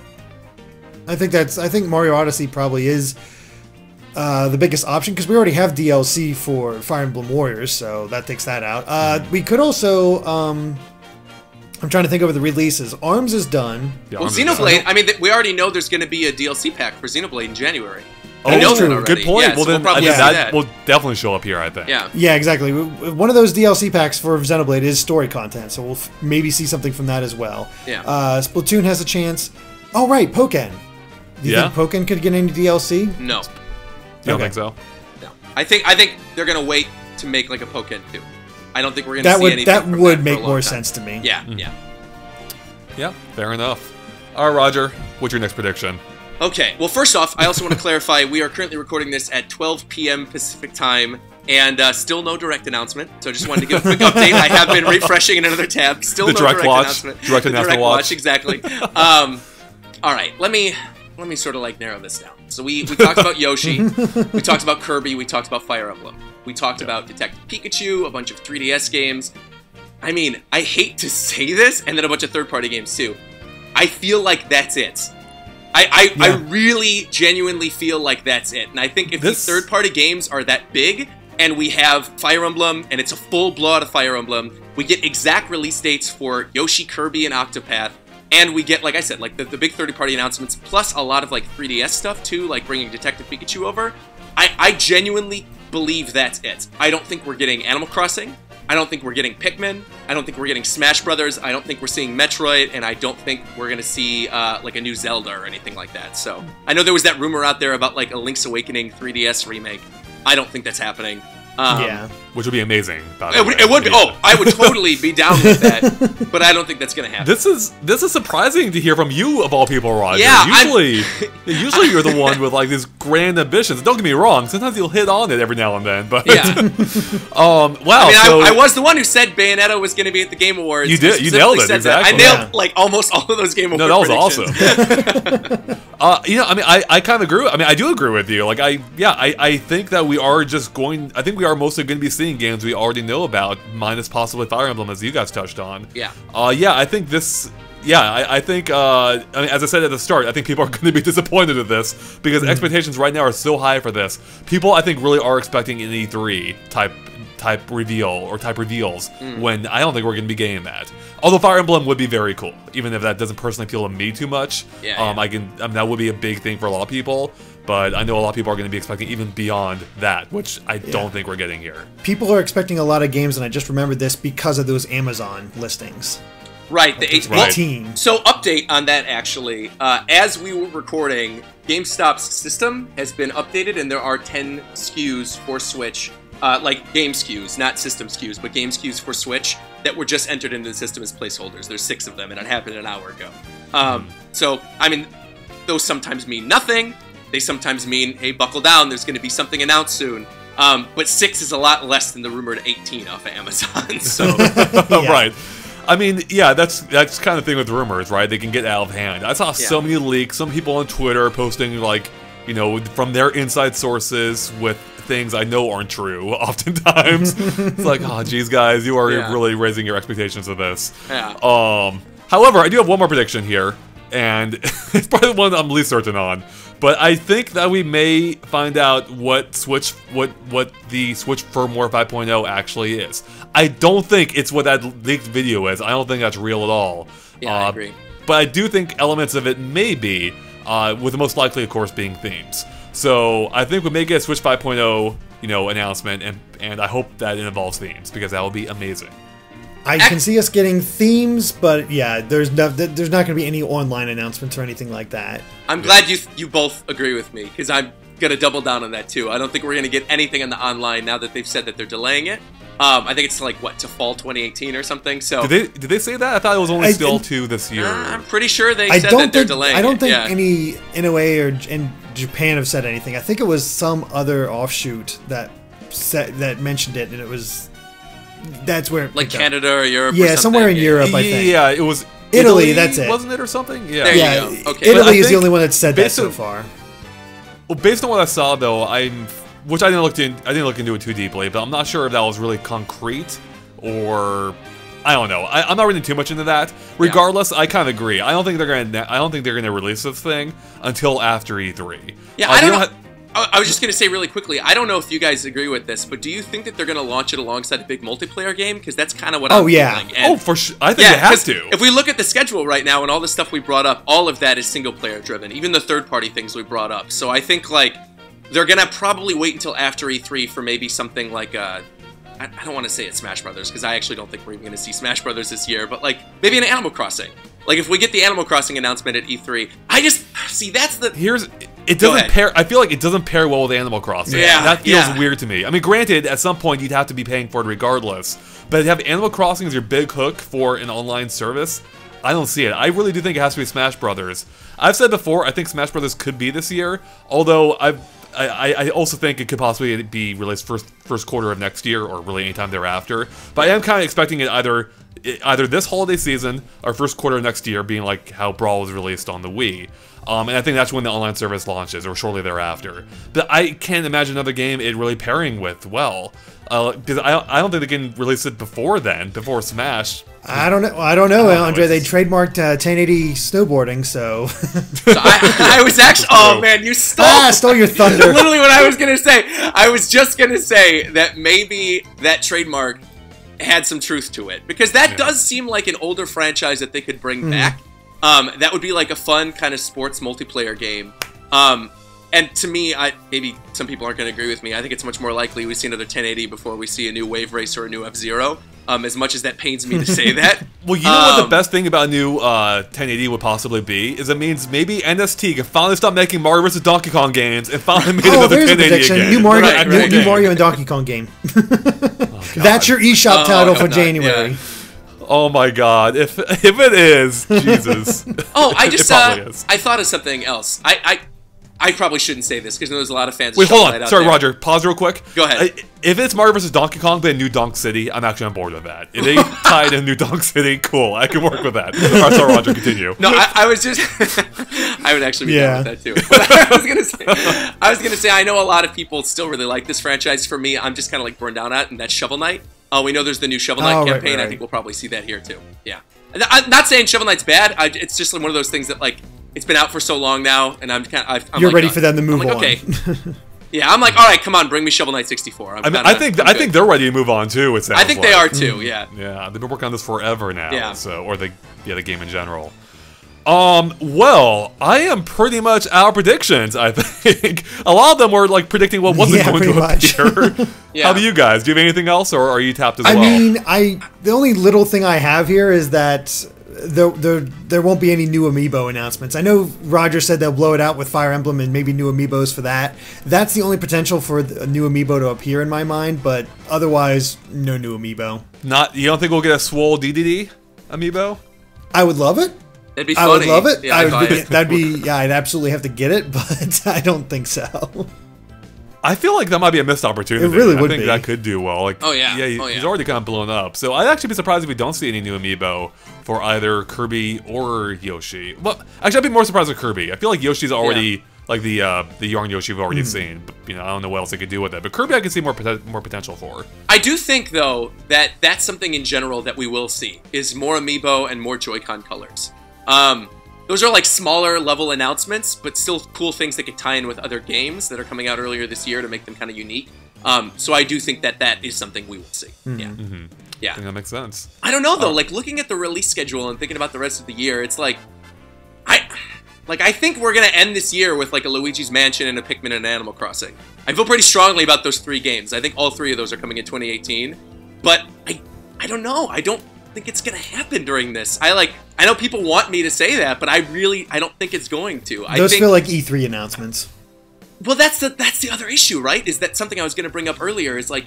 I think that's. I think Mario Odyssey probably is uh, the biggest option because we already have DLC for Fire Emblem Warriors, so that takes that out. Uh, we could also. Um, I'm trying to think over the releases. Arms is done. Yeah, Well, I'm just- Xenoblade, I mean, th- we already know there's going to be a DLC pack for Xenoblade in January. Oh, I know true. Good point. Yeah, well, so then we'll probably I think see that, that. will definitely show up here. I think. Yeah. Yeah, exactly. One of those DLC packs for Xenoblade is story content, so we'll f- maybe see something from that as well. Yeah. Uh, Splatoon has a chance. Oh, right, Pokken. Do you Yeah? think Pokken could get any DLC? No. You don't Okay. think so? No. I think I think they're going to wait to make like a Pokken 2. I don't think we're going to That see would anything that from would for a make long more time. sense to me. Yeah, yeah. Yeah. Fair enough. All right, Roger. What's your next prediction? Okay. Well, first off, I also want to clarify we are currently recording this at 12 p.m. Pacific time, and uh, still no direct announcement. So I just wanted to give a quick update. I have been refreshing in another tab. Still The no direct direct, watch. announcement. Direct The announcement watch. Exactly. Um, all right. Let me let me sort of like narrow this down. So we we talked about Yoshi. we talked about Kirby. We talked about Fire Emblem. We talked about Detective Pikachu. A bunch of 3DS games. I mean, I hate to say this, and then a bunch of third-party games too. I feel like that's it. I, I, I really genuinely feel like that's it. And I think if This- the third party games are that big and we have Fire Emblem and it's a full blowout of Fire Emblem, we get exact release dates for Yoshi, Kirby, and Octopath. And we get, like I said, like the, the big 30 party announcements, plus a lot of like 3DS stuff too, like bringing Detective Pikachu over. I, I genuinely believe that's it. I don't think we're getting Animal Crossing. I don't think we're getting Pikmin. I don't think we're getting Smash Brothers. I don't think we're seeing Metroid, and I don't think we're gonna see uh, like a new Zelda or anything like that. So I know there was that rumor out there about like a Link's Awakening 3DS remake. I don't think that's happening. Um, yeah. Which would be amazing. By the It would, way. it would be. Yeah. Oh, I would totally be down with that, but I don't think that's gonna happen. This is this is surprising to hear from you of all people, Roger. Yeah, I'm- usually, usually you're the one with like these grand ambitions. Don't get me wrong. Sometimes you'll hit on it every now and then, but yeah, um, wow. I mean, so I, I was the one who said Bayonetta was going to be at the Game Awards. You did- you specifically nailed it, said that. I nailed Yeah. like almost all of those Game Awards. no, Awards. that was awesome. uh, you know, I mean, I, I kind of agree. I mean, I do agree with you. Like, I yeah, I, I think that we are just going. I think we are mostly going to be seeing games we already know about, minus possibly Fire Emblem, as you guys touched on. Yeah. Uh, yeah, I think this. Yeah, I, I think. Uh, I mean, as I said at the start, I think people are going to be disappointed with this because expectations right now are so high for this. People, I think, really are expecting an E3 type type reveal or type reveals when I don't think we're going to be getting that. Although Fire Emblem would be very cool, even if that doesn't personally appeal to me too much. Yeah, um, yeah. I can. I mean, that would be a big thing for a lot of people. But I know a lot of people are going to be expecting even beyond that, which I don't think we're getting here. People are expecting a lot of games, and I just remembered this because of those Amazon listings. Right, the eight, Right. well, Team. So, update on that actually. Uh, as we were recording, GameStop's system has been updated, and there are 10 SKUs for Switch, uh, like game SKUs, not system SKUs, but game SKUs for Switch that were just entered into the system as placeholders. There's six of them, and it happened an hour ago. Um, so, I mean, those sometimes mean nothing. They sometimes mean, hey, buckle down, there's going to be something announced soon. Um, but six is a lot less than the rumored 18 off of Amazon. So Yeah. right. I mean, yeah, that's that's kind of thing with rumors, right? They can get out of hand. I saw so many leaks. Some people on Twitter posting like, you know, from their inside sources with things I know aren't true. Oftentimes, it's like, oh, geez, guys, you are Yeah. really raising your expectations of this. Yeah. Um. However, I do have one more prediction here, and it's probably the one I'm least certain on. But I think that we may find out what Switch, what what the Switch firmware 5.0 actually is. I don't think it's what that leaked video is. I don't think that's real at all. Yeah, I Uh, agree. But I do think elements of it may be, uh, with the most likely, of course, being themes. So I think we may get a Switch 5.0, you know, announcement, and and I hope that it involves themes because that would be amazing. I can see us getting themes, but yeah, there's no, there's not going to be any online announcements or anything like that. I'm glad you you both agree with me because I'm gonna double down on that too. I don't think we're gonna get anything on the online now that they've said that they're delaying it. Um, I think it's like what to fall 2018 or something. So Did they did they say that? I thought it was only I still didn't- two this year. Uh, I'm pretty sure they I said don't that they're think delaying. I don't it. think yeah. any Inoue or in Japan have said anything. I think it was some other offshoot that said that mentioned it, and it was that's where like picked up. Canada or Europe. or Yeah, something. somewhere in Europe, I think. Yeah, it was Italy, that's it. wasn't it, or something? Yeah. There you Yeah, go. Okay. Italy is the only one that said that based so on- far. Well, based on what I saw, though, I'm, which I didn't look in, I didn't look into it too deeply, but I'm not sure if that was really concrete or. I don't know. I, I'm not reading too much into that. Regardless, I kind of agree. I don't think they're gonna. I don't think they're gonna release this thing until after E3. Yeah, Uh, I don't know. Ha- I I was just gonna say really quickly. I don't know if you guys agree with this, but do you think that they're gonna launch it alongside a big multiplayer game? Because that's kind of what Oh, I'm yeah. feeling. And- oh, for sure. I think yeah, it has 'cause to. If we look at the schedule right now and all the stuff we brought up, all of that is single player driven. Even the third party things we brought up. So I think like they're gonna probably wait until after E3 for maybe something like uh I I don't want to say it's Smash Brothers because I actually don't think we're even going to see Smash Brothers this year, but like maybe an Animal Crossing. Like if we get the Animal Crossing announcement at E3, I just see that's the Here's it doesn't pair. I feel like it doesn't pair well with Animal Crossing. Yeah, that feels yeah. weird to me. I mean, granted, at some point you'd have to be paying for it regardless, but to have Animal Crossing as your big hook for an online service, I don't see it. I really do think it has to be Smash Brothers. I've said before, I think Smash Brothers could be this year, although I've. I, I I also think it could possibly be released first first quarter of next year or really anytime thereafter. But I am kind of expecting it either either this holiday season or first quarter of next year, being like how Brawl was released on the Wii. Um, and I think that's when the online service launches, or shortly thereafter. But I can't imagine another game it really pairing with well, because I, I don't think they can release it before then, before Smash. I don't know. I don't know, know, Andre. They trademarked uh, 1080 snowboarding, so So I, I was actually. Oh man, you stole. ah, stole your thunder. Literally, what I was gonna say. I was just gonna say that maybe that trademark had some truth to it because that does seem like an older franchise that they could bring back. Um, that would be like a fun kind of sports multiplayer game. Um, and to me, I maybe some people aren't going to agree with me. I think it's much more likely we see another 1080 before we see a new Wave Race or a new F Zero. Um, as much as that pains me to say that. Well, you know what the Um, best thing about a new uh, 1080 would possibly be is it means maybe NST can finally stop making Mario vs Donkey Kong games and finally make Oh, another there's a 1080 prediction. again. New Mario, Right, new, right, new. Mario and Donkey Kong game. That's your eShop Oh, title for no, January. yeah. Oh my god! If if it is, Jesus. Oh, I just probably uh, is. I thought of something else. I I, I probably shouldn't say this because there's a lot of fans. of Wait, hold on. out Sorry, there. Roger. Pause real quick. Go ahead. Uh, If it's Mario vs Donkey Kong, but a new Donk City, I'm actually on board with that. If they tied in new Donk City, cool. I can work with that. All right, sorry, Roger. Continue. No, I, I was just. I would actually be Yeah. down with that too. But I was gonna say, I was gonna say, I know a lot of people still really like this franchise. For me, I'm just kind of like burned down at, and that's Shovel Knight. Uh, we know there's the new Shovel Knight Oh, right, campaign. I think we'll probably see that here too. Yeah, I'm not saying Shovel Knight's bad. I, it's just like one of those things that like it's been out for so long now, and I'm kind of. I'm You're like, ready uh, for them to I'm move like, on. Okay. Yeah, I'm like, all right, come on, bring me Shovel Knight 64. I'm I, mean, kinda- I think I'm I think they're ready to move on too. It sounds I think they are too. Yeah. Yeah, they've been working on this forever now. Yeah. So, or the yeah, the game in general. Um. Well, I am pretty much our predictions. I think a lot of them were like predicting what wasn't Yeah, going to much. appear. Yeah. How about you guys? Do you have anything else, or are you tapped as I well? I mean, I the only little thing I have here is that there, there there won't be any new amiibo announcements. I know Roger said they'll blow it out with Fire Emblem and maybe new amiibos for that. That's the only potential for a new amiibo to appear in my mind, but otherwise, no new amiibo. Not. You don't think we'll get a swole DDD amiibo? I would love it. That'd be funny. I would love it. Yeah, I I'd would, buy it. that'd be yeah. I'd absolutely have to get it, but I don't think so. I feel like that might be a missed opportunity. It really I would think be. that could do well. Like, Oh, yeah. yeah, he- Oh, he's already kind of blown up. So I'd actually be surprised if we don't see any new amiibo for either Kirby or Yoshi. Well, actually, I'd be more surprised with Kirby. I feel like Yoshi's already like the uh, the yarn Yoshi we've already seen. But, you know, I don't know what else they could do with it. But Kirby, I can see more poten- more potential for. I do think though that that's something in general that we will see is more amiibo and more Joy-Con colors. Um, those are like smaller level announcements, but still cool things that could tie in with other games that are coming out earlier this year to make them kind of unique. Um, so I do think that that is something we will see. Yeah, I yeah. think that makes sense. I don't know though. Like looking at the release schedule and thinking about the rest of the year, it's like I like I think we're gonna end this year with like a Luigi's Mansion and a Pikmin and an Animal Crossing. I feel pretty strongly about those three games. I think all three of those are coming in 2018. But I I don't know. I don't think it's gonna happen during this. I like I know people want me to say that, but I really I don't think it's going to. I Those think feel like E3 announcements. well, that's the that's the other issue, right? Is that something I was going to bring up earlier? Is like,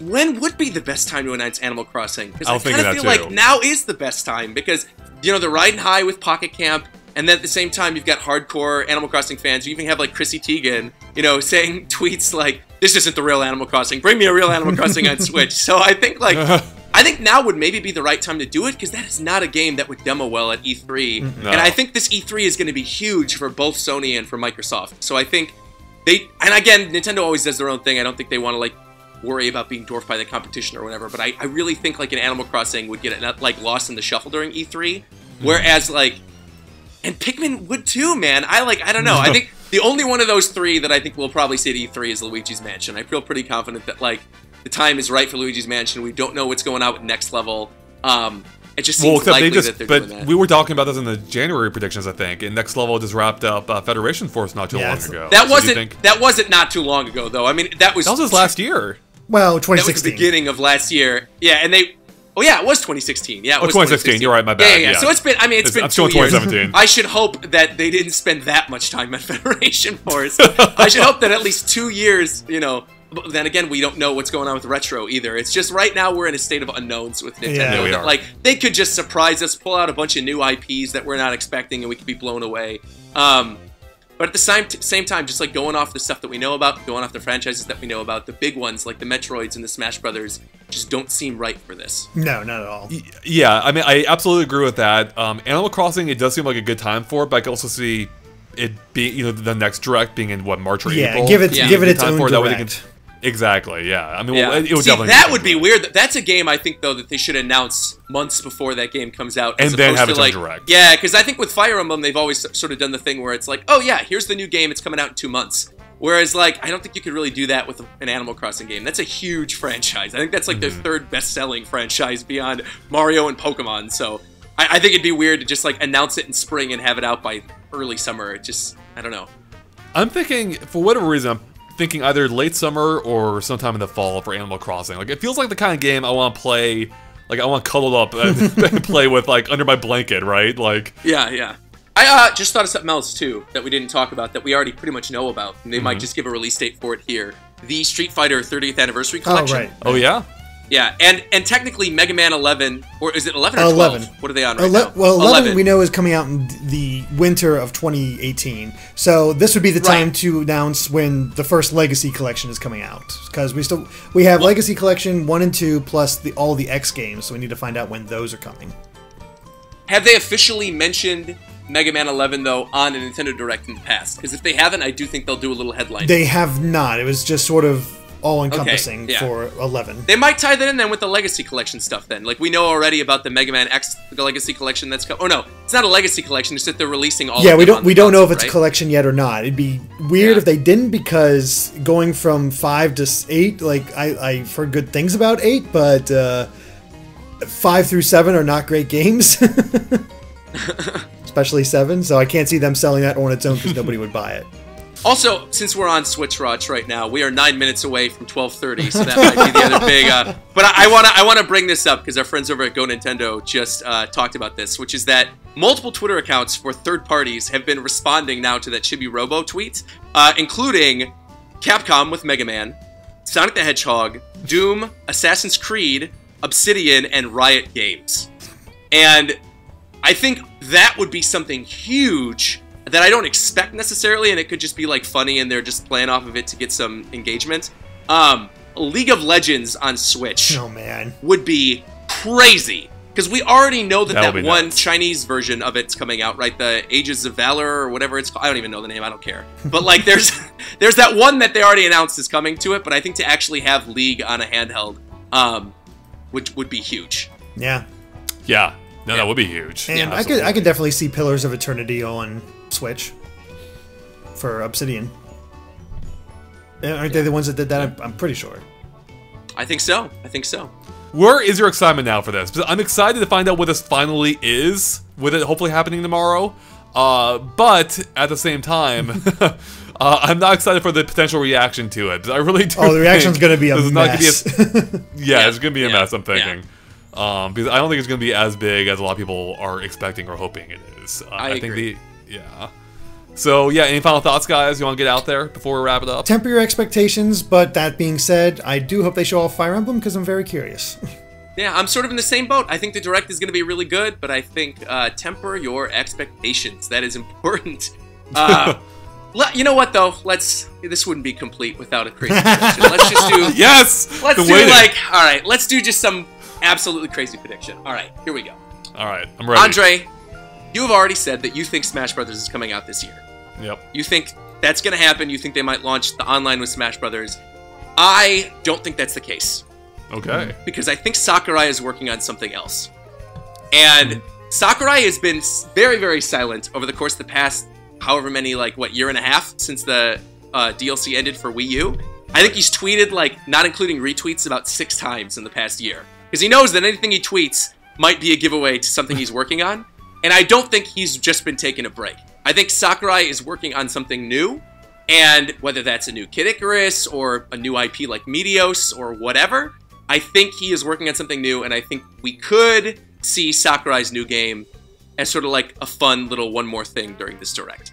when would be the best time to announce Animal Crossing? Because I I kind of feel too. like now is the best time because you know they're riding high with Pocket Camp, and then at the same time you've got hardcore Animal Crossing fans. You even have like Chrissy Teigen, you know, saying tweets like, "This isn't the real Animal Crossing. Bring me a real Animal Crossing on Switch." So I think like. I think now would maybe be the right time to do it because that is not a game that would demo well at E3. No. Mm-hmm. And I think this E3 is going to be huge for both Sony and for Microsoft. So I think they, and again, Nintendo always does their own thing. I don't think they want to like worry about being dwarfed by the competition or whatever. But I, I really think like an Animal Crossing would get it like lost in the shuffle during E3, mm-hmm. whereas like, and Pikmin would too, man. I like, I don't know. I think the only one of those three that I think we'll probably see at E3 is Luigi's Mansion. I feel pretty confident that like the time is right for Luigi's Mansion. We don't know what's going on with Next Level. Um, it just Well, seems except likely they just, that they're but doing that. we were talking about this in the January predictions, I think. And Next Level just wrapped up uh, Federation Force not too Yeah, long it's- ago. that So wasn't think- that wasn't not too long ago though. I mean, that was that was just last year. Well, 2016. that was the beginning of last year. Yeah, and they. Oh yeah, it was 2016. Yeah, it Oh, was 2016, you're right, my bad, Yeah, yeah. yeah. So it's been. I mean, it's It's- been I'm two in years. 2017. I should hope that they didn't spend that much time at Federation Force. I should hope that at least two years. You know. But then again, we don't know what's going on with retro either. It's just right now we're in a state of unknowns with Nintendo. Yeah, we are. Like they could just surprise us, pull out a bunch of new IPs that we're not expecting, and we could be blown away. Um, but at the same, same time, just like going off the stuff that we know about, going off the franchises that we know about, the big ones like the Metroids and the Smash Brothers just don't seem right for this. No, not at all. Yeah, I mean, I absolutely agree with that. Um, Animal Crossing, it does seem like a good time for it, but I can also see it being, you know, the next direct being in what March or Yeah, April. give it Yeah. give it Good its time own for it, that way they can- Exactly. Yeah. I mean, Yeah, well, it, it would See, definitely that be would be weird. That's a game I think though that they should announce months before that game comes out, as And then opposed have to, its like, direct. Yeah, because I think with Fire Emblem they've always sort of done the thing where it's like, oh yeah, here's the new game, it's coming out in two months. Whereas like I don't think you could really do that with an Animal Crossing game. That's a huge franchise. I think that's like Mm-hmm. their third best-selling franchise beyond Mario and Pokemon. So I, I think it'd be weird to just like announce it in spring and have it out by early summer. It just I don't know. I'm thinking, for whatever reason, I'm thinking either late summer or sometime in the fall for Animal Crossing. Like, it feels like the kind of game I want to play. Like, I want to cuddle up and, and play with, like, under my blanket, right? Like, Yeah, yeah. I uh, just thought of something else too that we didn't talk about that we already pretty much know about, and they Mm-hmm. might just give a release date for it here. The Street Fighter 30th Anniversary Oh, Collection. right. oh, yeah? Yeah, and and technically Mega Man 11, or is it 11 or 12? 11. What are they on right Ele- now? well, 11, we know is coming out in the winter of 2018. So this would be the time to announce when the first Legacy Collection is coming out because we still we have Legacy Collection 1 and 2 plus the all the X games, so we need to find out when those are coming. Have they officially mentioned Mega Man 11 though on a Nintendo Direct in the past? Because if they haven't, I do think they'll do a little headline. They have not. It was just sort of all encompassing yeah. for 11. They might tie that in then with the Legacy Collection stuff. Then, like we know already about the Mega Man X Legacy Collection that's coming. Oh no, it's not a Legacy Collection. It's that they're releasing all. yeah, of we don't on we don't know if it's a collection yet or not. It'd be weird Yeah. if they didn't because going from five to eight, like I I've heard good things about eight, but uh, five through seven are not great games, especially seven. So I can't see them selling that on its own because nobody would buy it. Also, since we're on Switch Watch right now, we are nine minutes away from twelve thirty, so that might be the other big. Uh, but I want to I want to bring this up because our friends over at GoNintendo just uh, talked about this, which is that multiple Twitter accounts for third parties have been responding now to that Chibi Robo tweet, uh, including Capcom with Mega Man, Sonic the Hedgehog, Doom, Assassin's Creed, Obsidian, and Riot Games, and I think that would be something huge that I don't expect necessarily, and it could just be like funny and they're just playing off of it to get some engagement. Um, League of Legends on Switch Oh man. would be crazy because we already know that That that, one nuts. Chinese version of it's coming out, right? The Ages of Valor or whatever it's called. I don't even know the name. I don't care. But like, there's there's that one that they already announced is coming to it. But I think to actually have League on a handheld, um, would would be huge. Yeah. Yeah. No, Yeah. that would be huge. And Yeah, I could. I could definitely see Pillars of Eternity on Switch for Obsidian. Uh, Aren't they the ones that did that? I'm, I'm pretty sure. I think so. I think so. Where is your excitement now for this? Because I'm excited to find out what this finally is, with it hopefully happening tomorrow. Uh, but at the same time, uh, I'm not excited for the potential reaction to it. I really do. Oh, the reaction's think gonna be a this is not gonna be mess. a- yeah, Yeah, it's gonna be a yeah, mess. I'm yeah. thinking. Um, because I don't think it's gonna be as big as a lot of people are expecting or hoping it is. Uh, I think agree. the yeah. So yeah, any final thoughts, guys? You want to get out there before we wrap it up? Temper your expectations, but that being said, I do hope they show off Fire Emblem because I'm very curious. Yeah, I'm sort of in the same boat. I think the direct is going to be really good, but I think uh, temper your expectations. That is important. Uh, le- you know what though? Let's. This wouldn't be complete without a crazy prediction. Let's just do. Yes. Let's do waiting. like. All right. Let's do just some absolutely crazy prediction. All right. Here we go. All right, I'm ready. Andre, you have already said that you think Smash Brothers is coming out this year. Yep. You think that's going to happen. You think they might launch the online with Smash Brothers. I don't think that's the case Okay. because I think Sakurai is working on something else. And Sakurai has been very, very silent over the course of the past, however many, like, what, year and a half since the uh, DLC ended for Wii U. I think he's tweeted, like, not including retweets, about six times in the past year. Because he knows that anything he tweets might be a giveaway to something he's working on. And I don't think he's just been taking a break. I think Sakurai is working on something new. And whether that's a new Kid Icarus or a new IP like Meteos or whatever, I think he is working on something new, and I think we could see Sakurai's new game as sort of like a fun little one more thing during this direct.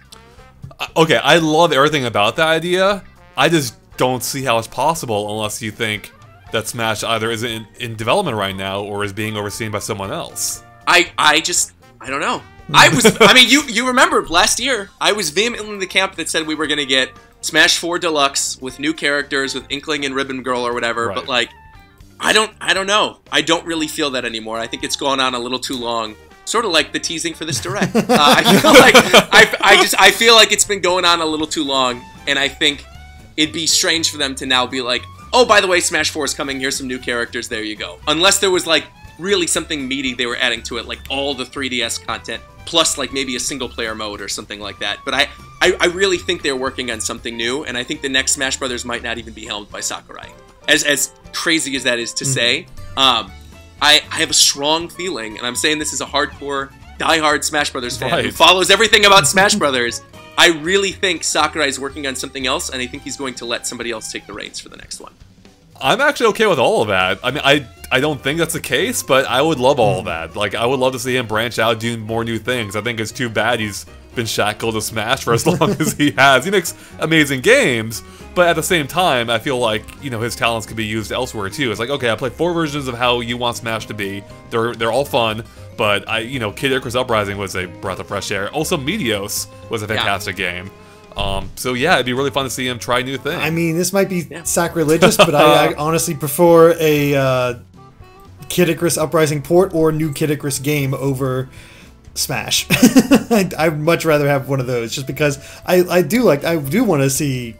Uh, okay, I love everything about that idea. I just don't see how it's possible unless you think that Smash either isn't in, in development right now or is being overseen by someone else. I I just I don't know. I was I mean you you remember last year I was vehemently in the camp that said we were gonna get Smash 4 Deluxe with new characters with Inkling and Ribbon Girl or whatever, Right. but like I don't I don't know. I don't really feel that anymore. I think it's gone on a little too long. Sort of like the teasing for this direct. uh, I feel like I, I just I feel like it's been going on a little too long, and I think it'd be strange for them to now be like, oh, by the way, Smash 4 is coming. Here's some new characters. There you go. Unless there was like really something meaty they were adding to it, like all the 3DS content plus like maybe a single player mode or something like that. But I, I, I really think they're working on something new, and I think the next Smash Brothers might not even be helmed by Sakurai. As as crazy as that is to say, um, I, I have a strong feeling, and I'm saying this as a hardcore, diehard Smash Brothers fan who follows everything about Smash Brothers. I really think Sakurai is working on something else, and I think he's going to let somebody else take the reins for the next one. I'm actually okay with all of that. I mean, I I don't think that's the case, but I would love all of that. Like, I would love to see him branch out, do more new things. I think it's too bad he's been shackled to Smash for as long as he has. He makes amazing games, but at the same time, I feel like you know his talents could be used elsewhere too. It's like, okay, I played four versions of how you want Smash to be. They're they're all fun, but I you know Kid Icarus Uprising was a breath of fresh air. Also, Meteos was a fantastic game. Um, so yeah, it'd be really fun to see him try new things. I mean, this might be Yeah. sacrilegious, but I, I honestly prefer a uh, Kid Icarus Uprising port or new Kid Icarus game over Smash. I'd, I'd much rather have one of those, just because I, I do like I do want to see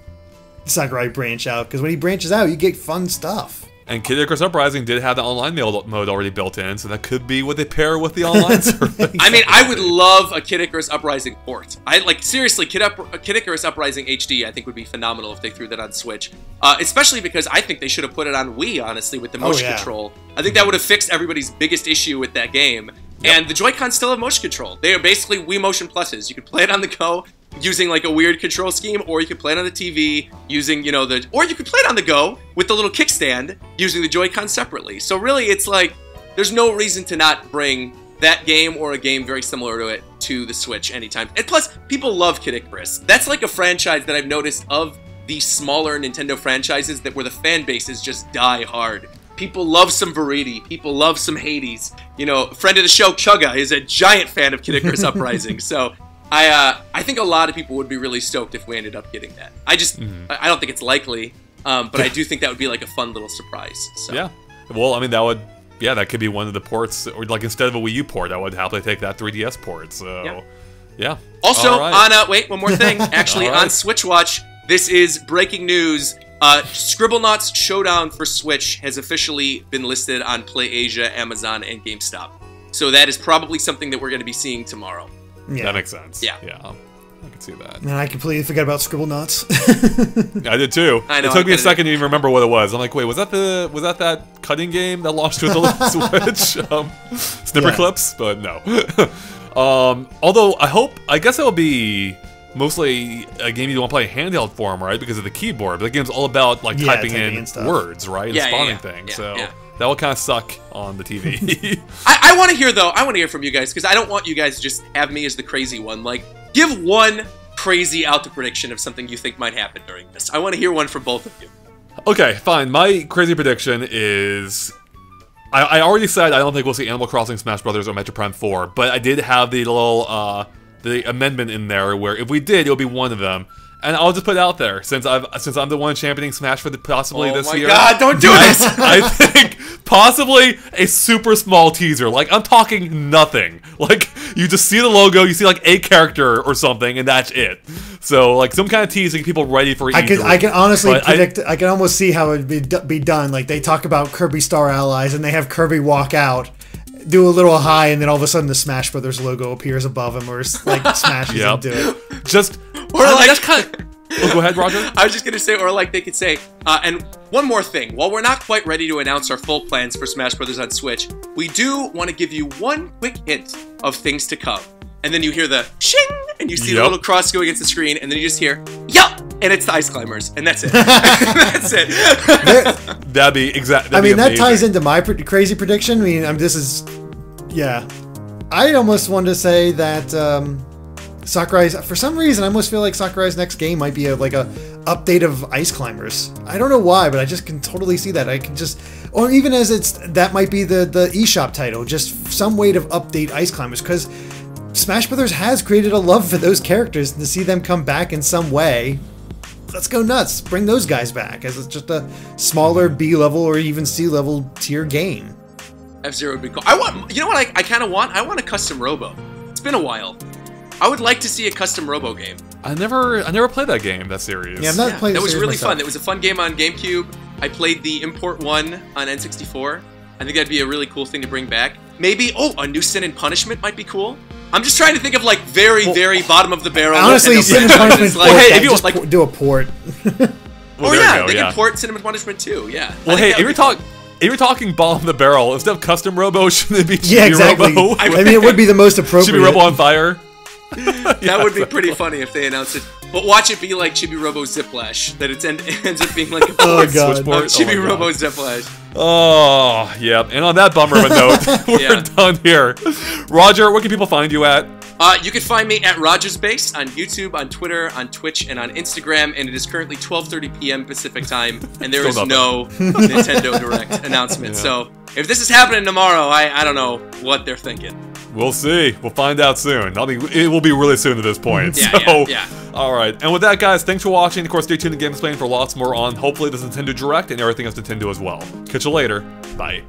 Sakurai branch out because when he branches out, you get fun stuff. And Kid Icarus Uprising did have the online mode mode already built in, so that could be what they pair with the online service. I mean, I would love a Kid Icarus Uprising port. I like seriously, Kid, Up- Kid Icarus Uprising HD. I think would be phenomenal if they threw that on Switch. Uh, especially because I think they should have put it on Wii. Honestly, with the motion yeah. control, I think that would have fixed everybody's biggest issue with that game. And the Joy-Cons still have motion control. They are basically Wii Motion Pluses. You can play it on the go using like a weird control scheme, or you can play it on the TV using, you know, the, or you can play it on the go with the little kickstand using the Joy-Con separately. So really, it's like there's no reason to not bring that game or a game very similar to it to the Switch anytime. And plus, people love Kid Icarus. That's like a franchise that I've noticed of the smaller Nintendo franchises that where the fan bases just die hard. People love some variety. People love some Hades. you know, friend of the show, Chugga, is a giant fan of Kid Icarus Uprising. So I uh, I think a lot of people would be really stoked if we ended up getting that. I just Mm-hmm. I don't think it's likely, um, but I do think that would be like a fun little surprise. So. Yeah. Well, I mean, that would, yeah, that could be one of the ports, or like instead of a Wii U port, I would happily take that 3DS port. So, Yeah. yeah. Also, right. on uh, wait, one more thing. Actually, All right. on Switch Watch, this is breaking news. Uh, Scribblenauts Showdown for Switch has officially been listed on PlayAsia, Amazon, and GameStop. So that is probably something that we're going to be seeing tomorrow. Yeah. That makes sense. Yeah. Yeah. I can see that. Man, I completely forgot about Scribblenauts. I did too. I know, it took I me a kinda second to even remember what it was. I'm like, wait, was that the was that that cutting game that launched with the Switch? Um, snipper Yeah. clips, but no. um, although I hope, I guess it'll be mostly a game you want to play handheld form, right? Because of the keyboard. But the game's all about like Yeah, typing typing in and stuff. words, right? And Yeah, yeah, spawning yeah. things. Yeah, so yeah. That will kind of suck on the TV. I, I want to hear though. I want to hear from you guys because I don't want you guys to just have me as the crazy one. Like, give one crazy out the prediction of something you think might happen during this. I want to hear one from both of you. Okay, fine. My crazy prediction is. I, I already said I don't think we'll see Animal Crossing, Smash Brothers, or Metroid Prime 4, but I did have the little uh, the amendment in there where if we did, it'll be one of them. And I'll just put it out there since I've since I'm the one championing Smash for the possibly oh this my year. god! Don't do this. I think possibly a super small teaser. Like I'm talking nothing. Like you just see the logo, you see like a character or something, and that's it. So like some kind of teasing, people ready for. I can E3. I can honestly But I- predict. I, can almost see how it'd be, be done. Like they talk about Kirby Star Allies, and they have Kirby walk out, do a little high, and then all of a sudden the Smash Brothers logo appears above him, or s- like smashes Yep. into it. just Or I mean, like- that's kind of. Oh, go ahead, Roger. I was just gonna say, or like they could say, uh, and one more thing. While we're not quite ready to announce our full plans for Smash Brothers on Switch, we do want to give you one quick hint of things to come. And then you hear the shing, and you see the little cross go against the screen, and then you just hear yup, and it's the Ice Climbers, and that's it. that's it. That'd be exact. I mean, that ties into my pr- crazy prediction. I mean, um, this is, yeah. I almost wanted to say that um, Sakurai's. For some reason, I almost feel like Sakurai's next game might be a, like a update of Ice Climbers. I don't know why, but I just can totally see that. I can just, or even as it's that might be the the eShop title, just some way to update Ice Climbers because. Smash Brothers has created a love for those characters, and to see them come back in some way, let's go nuts. Bring those guys back as it's just a smaller B level or even C level tier game. F Zero would be cool. I want, you know what? I, I kind of want. I want a custom Robo. It's been a while. I would like to see a custom Robo game. I never, I never played that game. That series. Yeah, I'm not Yeah, playing. that was really myself. fun. It was a fun game on GameCube. I played the Import One on N64. I think that'd be a really cool thing to bring back. Maybe, oh, a new Sin and Punishment might be cool. I'm just trying to think of like very, very bottom of the barrel. Honestly, Nintendo Sin and games. Punishment. like, hey, if you just like- do a port. Well, oh yeah, go, they yeah. can port Sin and Punishment too. Yeah. Well, hey, if you're talking, if you're talking bottom of the barrel, instead of custom Robo, shouldn't it be yeah, exactly. Robo? I mean, it would be the most appropriate. Should be Robo on fire. that would be pretty funny if they announced it. But watch it be like Chibi Robo Ziplash, that it end, ends up being like a Oh, port God. of Switchport. Chibi Oh, my Robo God. Ziplash. Oh, yeah. And on that bummer of a note, we're Yeah. done here. Roger, where can people find you at? Uh, you can find me at RogersBase on YouTube, on Twitter, on Twitch, and on Instagram. And it is currently 12:30 p.m. Pacific time, and there is Still no Nintendo Direct announcement. Yeah. So if this is happening tomorrow, I, I don't know what they're thinking. We'll see. We'll find out soon. I mean, it will be really soon at this point. Yeah, so, yeah, yeah. All right. And with that, guys, thanks for watching. Of course, stay tuned to GameXplain for lots more on hopefully the Nintendo Direct and everything else Nintendo as well. Catch you later. Bye.